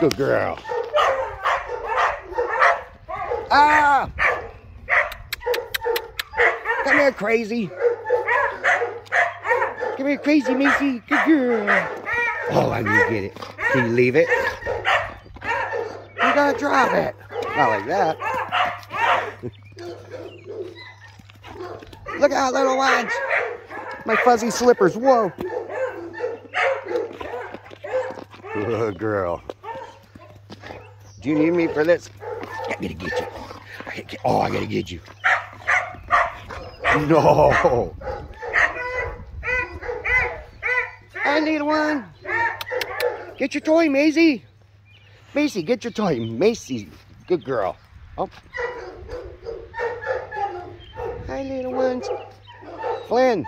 Good girl. Ah! Come here, crazy. Come here, crazy Macy. Good girl. Oh, I need to get it. Can you leave it? You gotta drop it. Not like that. Look out, little ones. My fuzzy slippers. Whoa. Good girl. Do you need me for this? I gotta get you. I gotta get, oh, I gotta get you. No. I need one. Get your toy, Maisie. Macy, get your toy. Macy, good girl. Oh. Hi, little ones. Flynn,